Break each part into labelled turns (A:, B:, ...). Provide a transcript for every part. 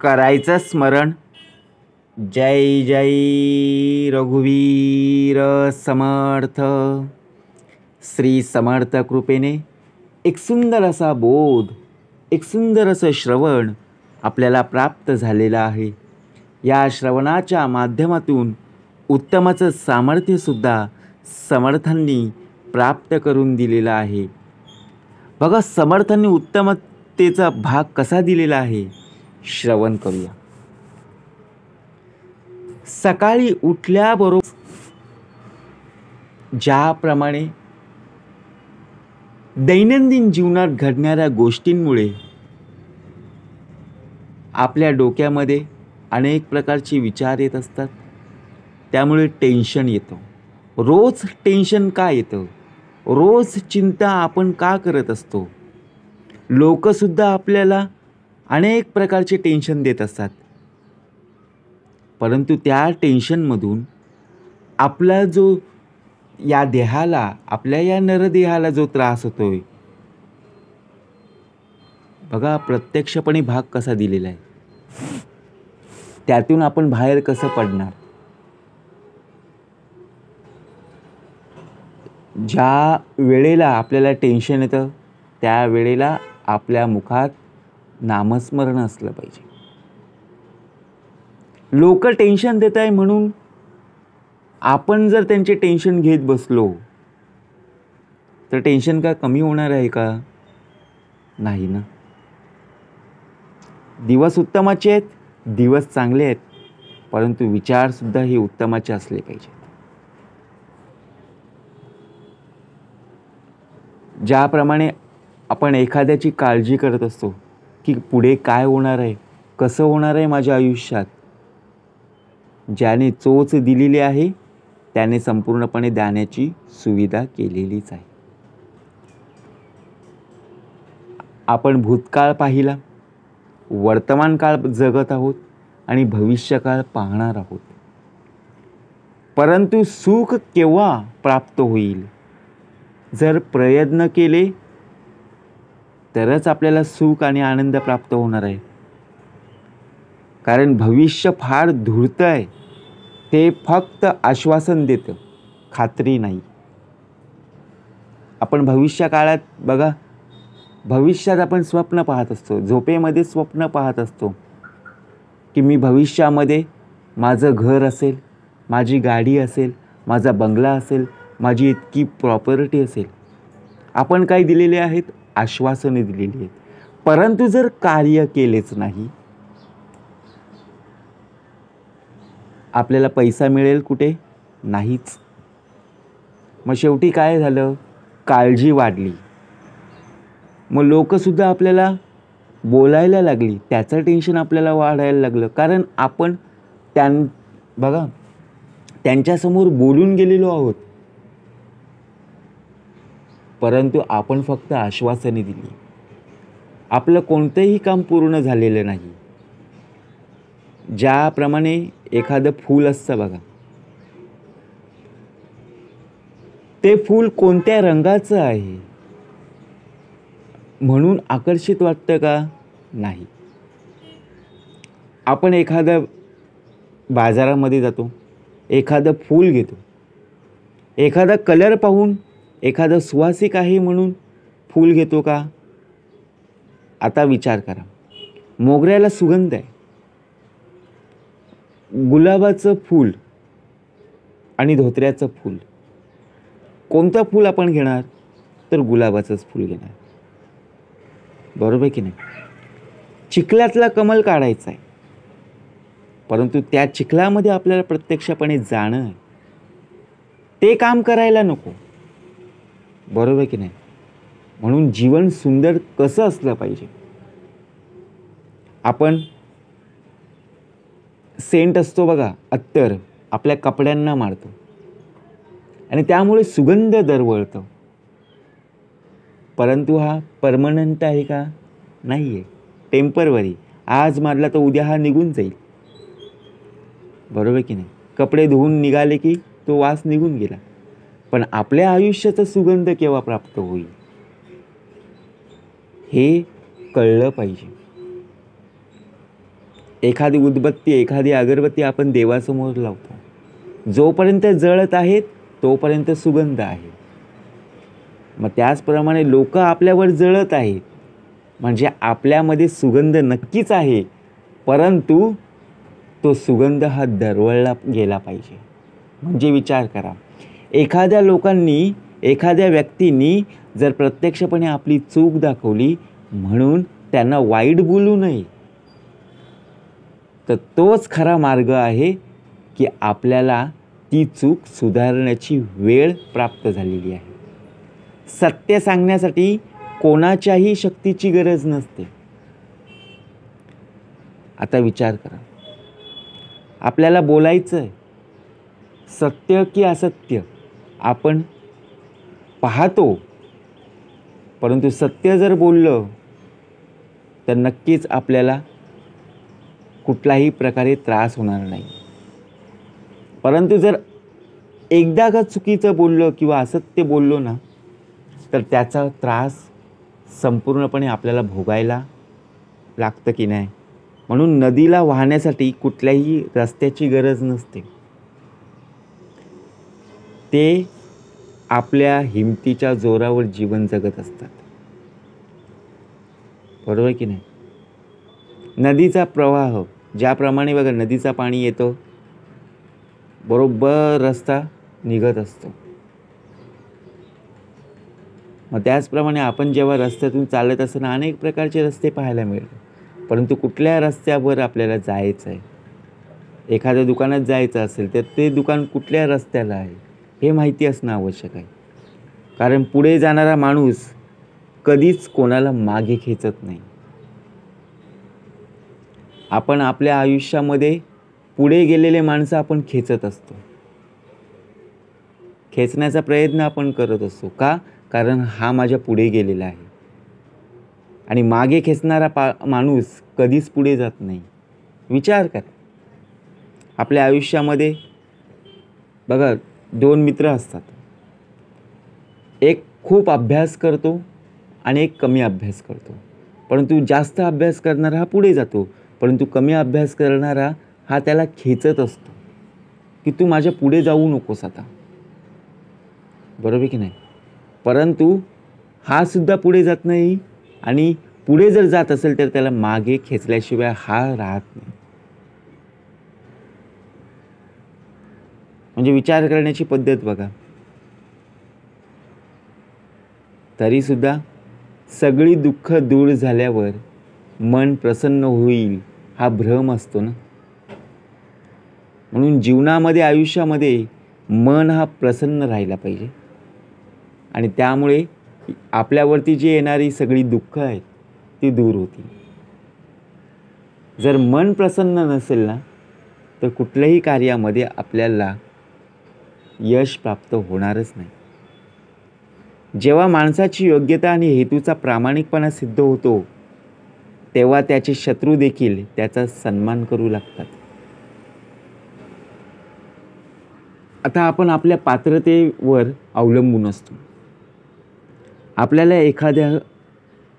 A: करायचं स्मरण. जय जय रघुवीर समर्थ. श्री समर्थ कृपेने एक सुंदर असा बोध एक सुंदर असं श्रवण आपल्याला प्राप्त झालेलं आहे. या श्रवणाच्या माध्यमातून उत्तमाचं सामर्थ्यसुद्धा समर्थांनी प्राप्त करून दिलेलं आहे. बघा समर्थांनी उत्तमतेचा भाग कसा दिलेला आहे. श्रवण करूया. सकाळी उठल्याबरोबर ज्याप्रमाणे दैनंदिन जीवनात घडणाऱ्या गोष्टींमुळे आपल्या डोक्यामध्ये अनेक प्रकारचे विचार येत असतात. त्यामुळे टेन्शन येतं. रोज टेन्शन का येतं? रोज चिंता आपण का करत असतो? लोकसुद्धा आपल्याला अनेक प्रकारचे टेन्शन देत असतात. परंतु त्या टेन्शनमधून आपला जो या देहाला आपल्या या नरदेहाला जो त्रास होतोय बघा प्रत्यक्षपणे भाग कसा दिलेला आहे. त्यातून आपण बाहेर कसं पडणार? ज्या वेळेला आपल्याला टेन्शन येतं त्या वेळेला आपल्या मुखात नामस्मरण असलं पाहिजे. लोक टेन्शन देत आहे म्हणून आपण जर त्यांचे टेन्शन घेत बसलो तर टेन्शन का कमी होणार आहे का? नाही ना. दिवस उत्तमाचे आहेत दिवस चांगले आहेत परंतु विचारसुद्धा हे उत्तमाचे असले पाहिजेत. ज्याप्रमाणे आपण एखाद्याची काळजी करत असतो की पुढे काय होणार आहे? कसं होणार आहे माझ्या आयुष्यात? ज्याने चोच दिलेली आहे त्याने संपूर्णपणे दाण्याची सुविधा केलेलीच आहे. आपण भूतकाळ पाहिला वर्तमान काळ जगत आहोत आणि भविष्यकाळ पाहणार आहोत. परंतु सुख केव्हा प्राप्त होईल? जर प्रयत्न केले तरच आपल्याला सुख आणि आनंद प्राप्त होणार आहे. कारण भविष्य फार धूर्त आहे. ते फक्त आश्वासन देतं खात्री नाही. आपण भविष्य काळात बघा भविष्यात आपण स्वप्न पाहत असतो झोपेमध्ये स्वप्न पाहत असतो की मी भविष्यामध्ये माझं घर असेल माझी गाडी असेल माझा बंगला असेल माझी इतकी प्रॉपर्टी असेल. आपण काय दिलेले आहेत? आश्वासने दिलेली आहेत. परंतु जर कार्य केलेच नाही आपल्याला पैसा मिळेल कुठे? नाहीच. मग शेवटी काय झालं? काळजी वाढली. मग लोकसुद्धा आपल्याला बोलायला लागली. त्याचं टेन्शन आपल्याला वाढायला लागलं. कारण आपण त्यां बघा त्यांच्यासमोर बोलून गेलेलो आहोत. परंतु आपण फक्त आश्वासने दिली. आपलं कोणतंही काम पूर्ण झालेलं नाही. ज्याप्रमाणे एखादं फूल असतं बघा. ते फूल कोणत्या रंगाचं आहे? म्हणून आकर्षित वाटतं का? नाही. आपण एखाद्या बाजारामध्ये जातो. एखादं फूल घेतो. एखादा कलर पाहून एखादं सुवासिक आहे म्हणून फूल घेतो का? आता विचार करा. मोगऱ्याला सुगंध आहे. गुलाबाचं फूल आणि धोत्र्याचं फूल. कोणतं फूल आपण घेणार? तर गुलाबाचंच फूल घेणार. बरोबर की नाही? चिखलातला कमल काढायचा आहे. परंतु त्या चिखलामध्ये आपल्याला प्रत्यक्षपणे जाणं आहे. ते काम करायला नको. बरोबर आहे की नाही? म्हणून जीवन सुंदर कसं असलं पाहिजे? आपण सेंट असतो बघा अत्तर आपल्या कपड्यांना मारतो. आणि त्यामुळे सुगंध दरवळतं. परंतु हा परमनंट आहे का? नाही आहे टेम्परवरी. आज मारला तर उद्या हा निघून जाईल. बरोबर की नाही? कपडे धुवून निघाले की तो वास निघून गेला. पण आपल्या आयुष्याचा सुगंध केव्हा प्राप्त होईल? हे कळलं पाहिजे. एखादी उदबत्ती एखादी अगरबत्ती आपण देवासमोर लावतो. जोपर्यंत जळत आहेत तोपर्यंत सुगंध आहे. मग त्याचप्रमाणे लोक आपल्यावर जळत आहेत. म्हणजे आपल्यामध्ये सुगंध नक्कीच आहे परंतु तो सुगंध हा दरवळला गेला पाहिजे. म्हणजे विचार करा. एखाद्या लोकांनी एखाद्या व्यक्तींनी जर प्रत्यक्षपणे आपली चूक दाखवली म्हणून त्यांना वाईट बोलू नये तर तोच खरा मार्ग आहे की आपल्याला ती चूक सुधारण्याची वेळ प्राप्त झालेली आहे. सत्य सांगण्यासाठी कोणाच्याही शक्तीची गरज नसते. आता विचार करा. आपल्याला बोलायचं आहे सत्य की असत्य? आपण पाहतो परंतु सत्य जर बोललं तर नक्कीच आपल्याला कुठलाही प्रकारे त्रास होणार नाही. परंतु जर एकदा का चुकीचं बोललं किंवा असत्य बोललो ना तर त्याचा त्रास संपूर्णपणे आपल्याला भोगायला लागतं की नाही? म्हणून नदीला वाहण्यासाठी कुठल्याही रस्त्याची गरज नसते. ते आपल्या हिमतीच्या जोरावर जीवन जगत असतात. बरोबर की नाही? नदीचा प्रवाह ज्याप्रमाणे बघा नदीचा पाणी येतो बरोबर रस्ता निघत असतो. मग त्याचप्रमाणे आपण जेव्हा रस्त्यातून चालत असताना अनेक प्रकारचे रस्ते पाहायला मिळतात. परंतु कुठल्या रस्त्यावर आपल्याला जायचं आहे एखाद्या दुकानात जायचं असेल तर ते दुकान कुठल्या रस्त्याला आहे? हे माहिती असणं आवश्यक आहे. कारण पुढे जाणारा माणूस कधीच कोणाला मागे खेचत नाही. आपण आपल्या आयुष्यामध्ये पुढे गेलेले माणसं आपण खेचत असतो. खेचण्याचा प्रयत्न आपण करत असतो. का? कारण हा माझ्या पुढे गेलेला आहे. आणि मागे खेचणारा पा माणूस कधीच पुढे जात नाही. विचार कर. आपल्या आयुष्यामध्ये बघा दोन मित्र असतात. एक खूप अभ्यास करतो आणि एक कमी अभ्यास करतो. परंतु जास्त अभ्यास करणारा हा पुढे जातो. परंतु कमी अभ्यास करणारा हा त्याला खेचत असतो. की तू माझ्या पुढे जाऊ नकोस आता. बरोबर की नाही? परंतु हा सुद्धा पुढे जात नाही आणि पुढे जर जात असेल तर त्याला मागे खेचल्याशिवाय हा राहत नाही. म्हणजे विचार करण्याची पद्धत बघा. तरीसुद्धा सगळी दुःख दूर झाल्यावर मन प्रसन्न होईल हा भ्रम असतो ना. म्हणून जीवनामध्ये आयुष्यामध्ये मन हा प्रसन्न राहिला पाहिजे. आणि त्यामुळे आपल्यावरती जी येणारी सगळी दुःख आहेत ती दूर होती जर मन प्रसन्न नसेल ना तर कुठल्याही कार्यामध्ये आपल्याला यश प्राप्त होणारच नाही. जेव्हा माणसाची योग्यता आणि हेतूचा प्रामाणिकपणा सिद्ध होतो तेव्हा त्याचे शत्रू देखील त्याचा सन्मान करू लागतात. आता आपण आपल्या पात्रतेवर अवलंबून असतो. आपल्याला एखाद्या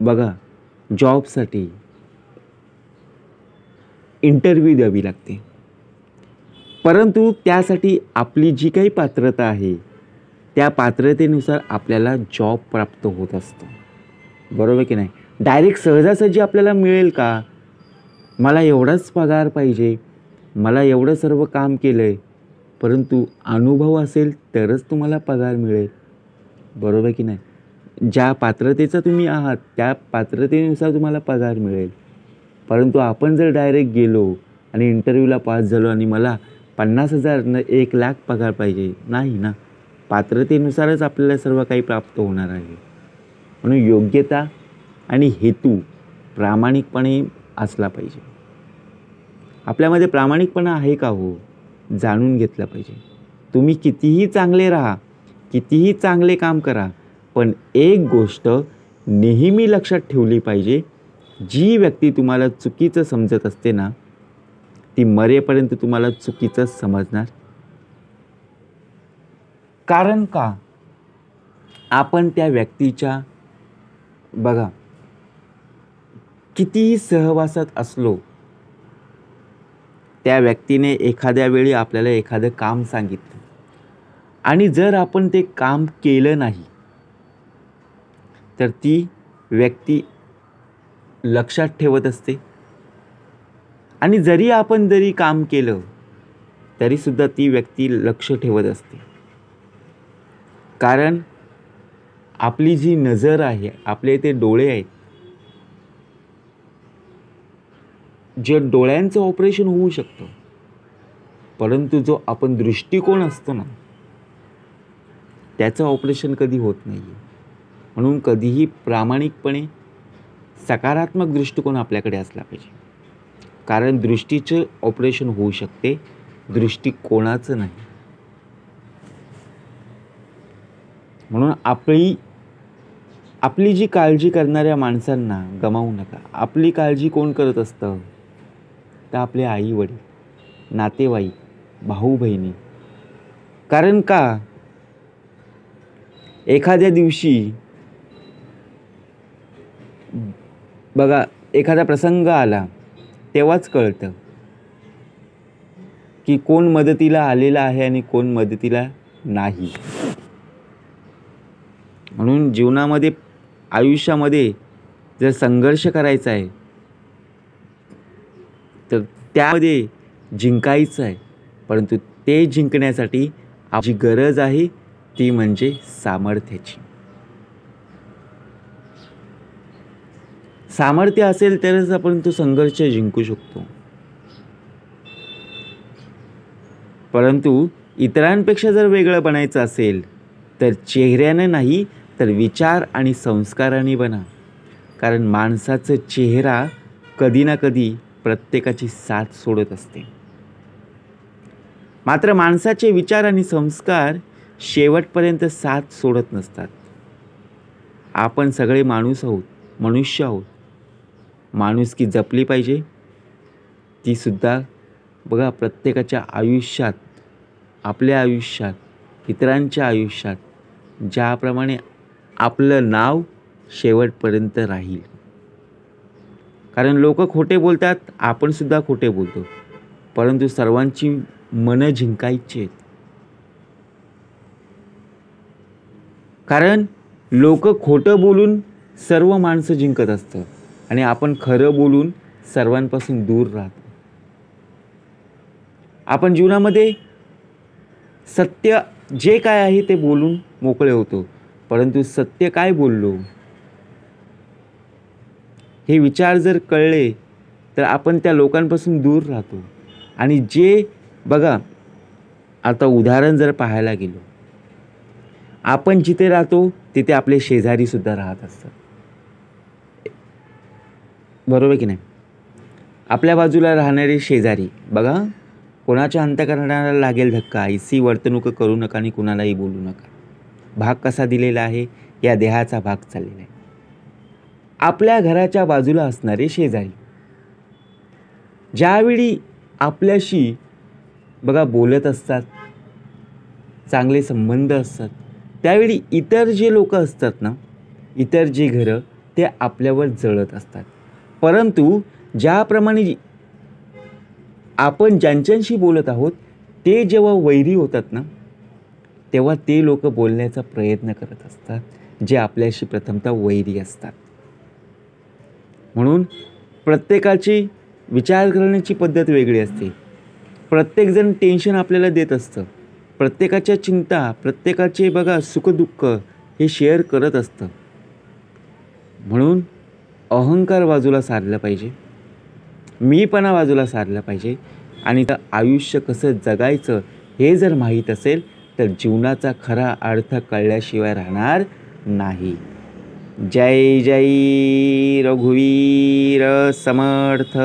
A: बघा जॉबसाठी इंटरव्ह्यू द्यावी लागते. परंतु त्यासाठी आपली जी काही पात्रता आहे त्या पात्रतेनुसार आपल्याला जॉब प्राप्त होत असतो. बरोबर की नाही? डायरेक्ट सहजासहजी आपल्याला मिळेल का? मला एवढाच पगार पाहिजे मला एवढं सर्व काम केलं आहे परंतु अनुभव असेल तरच तुम्हाला पगार मिळेल. बरोबर की नाही? ज्या पात्रतेचा तुम्ही आहात त्या पात्रतेनुसार तुम्हाला पगार मिळेल. परंतु आपण जर डायरेक्ट गेलो आणि इंटरव्ह्यूला पास झालो आणि मला पन्नास हजार न एक लाख पगार पाहिजे. नाही ना. पात्रतेनुसारच आपल्याला सर्व काही प्राप्त होणार आहे. म्हणून योग्यता आणि हेतू प्रामाणिकपणे असला पाहिजे. आपल्यामध्ये प्रामाणिकपणा आहे का हो? जाणून घेतला पाहिजे. तुम्ही कितीही चांगले राहा कितीही चांगले काम करा पण एक गोष्ट नेहमी लक्षात ठेवली पाहिजे. जी व्यक्ती तुम्हाला चुकीचं समजत असते ना ती मरेपर्यंत तुम्हाला चुकीचंच समजणार? कारण का? आपण त्या व्यक्तीच्या बघा कितीही सहवासात असलो त्या व्यक्तीने एखाद्या वेळी आपल्याला एखादं काम सांगितलं. आणि जर आपण ते काम केलं नाही तर ती व्यक्ती लक्षात ठेवत असते. आणि जरी आपण जरी काम केलं तरीसुद्धा ती व्यक्ती लक्ष ठेवत असते. कारण आपली जी नजर आहे आपले ते डोळे आहेत जे डोळ्यांचं ऑपरेशन होऊ शकतं परंतु जो आपण दृष्टिकोन असतो ना त्याचं ऑपरेशन कधी होत नाही आहे म्हणून कधीही प्रामाणिकपणे सकारात्मक दृष्टिकोन आपल्याकडे असला पाहिजे. कारण दृष्टीचं ऑपरेशन होऊ शकते. दृष्टिकोनाचं नाही. म्हणून आपली आपली जी काळजी करणाऱ्या माणसांना गमावू नका. आपली काळजी कोण करत असतं? तर आपले आई वडील नातेवाईक भाऊ बहिणी कारण का? एखाद्या दिवशी बघा एखादा प्रसंग आला. तेव्हाच कळतं की कोण मदतीला आलेला आहे आणि कोण मदतीला नाही. म्हणून जीवनामध्ये आयुष्यामध्ये जर संघर्ष करायचा आहे तर त्यामध्ये जिंकायचं आहे. परंतु ते जिंकण्यासाठी जी गरज आहे ती म्हणजे सामर्थ्याची. सामर्थ्य असेल तरच आपण तो संघर्ष जिंकू शकतो. परंतु इतरांपेक्षा जर वेगळं बनायचं असेल तर चेहऱ्याने नाही तर विचार आणि संस्काराने बना. कारण माणसाचं चेहरा कधी ना कधी प्रत्येकाची साथ सोडत असते. मात्र माणसाचे विचार आणि संस्कार शेवटपर्यंत साथ सोडत नसतात. आपण सगळे माणूस आहोत मनुष्य आहोत. माणुसकी जपली पाहिजे तीसुद्धा बघा प्रत्येकाच्या आयुष्यात आपल्या आयुष्यात इतरांच्या आयुष्यात ज्याप्रमाणे आपलं नाव शेवटपर्यंत राहील. कारण लोक खोटे बोलतात आपणसुद्धा खोटे बोलतो. परंतु सर्वांची मनं जिंकायची आहेत. कारण लोक खोटं बोलून सर्व माणसं जिंकत असतं आणि आपण खरं बोलून सर्वांपासून दूर राहतो. आपण जीवनामध्ये सत्य जे काय आहे ते बोलून मोकळे होतो परंतु सत्य काय बोललो? हे विचार जर कळले तर आपण त्या लोकांपासून दूर राहतो. आणि जे बघा आता उदाहरण जर पाहायला गेलो आपण जिथे राहतो तिथे आपले शेजारीसुद्धा राहत असतात. बरोबर की नाही? आपल्या बाजूला राहणारे शेजारी बघा कोणाच्या अंतकरणाला लागेल धक्का ऐसी वर्तणूक करू नका आणि कुणालाही बोलू नका. भाग कसा दिलेला आहे? या देहाचा भाग चाललेला आहे. आपल्या घराच्या बाजूला असणारे शेजारी. ज्यावेळी आपल्याशी बघा बोलत असतात चांगले संबंध असतात त्यावेळी इतर जे लोक असतात ना इतर जे घरं ते आपल्यावर जळत असतात. परंतु ज्याप्रमाणे आपण ज्यांच्यांशी बोलत आहोत ते जेव्हा वैरी होतात ना तेव्हा ते लोक बोलण्याचा प्रयत्न करत असतात जे आपल्याशी प्रथमतः वैरी असतात. म्हणून प्रत्येकाची विचार करण्याची पद्धत वेगळी असते. प्रत्येकजण टेन्शन आपल्याला देत असतं. प्रत्येकाच्या चिंता प्रत्येकाचे बघा सुखदुःख हे शेअर करत असतं. म्हणून अहंकार बाजूला सारलं पाहिजे. मीपणा बाजूला सारला पाहिजे. आणि तर आयुष्य कसं जगायचं हे जर माहीत असेल तर जीवनाचा खरा अर्थ कळल्याशिवाय राहणार नाही. जय जय रघुवीर समर्थ.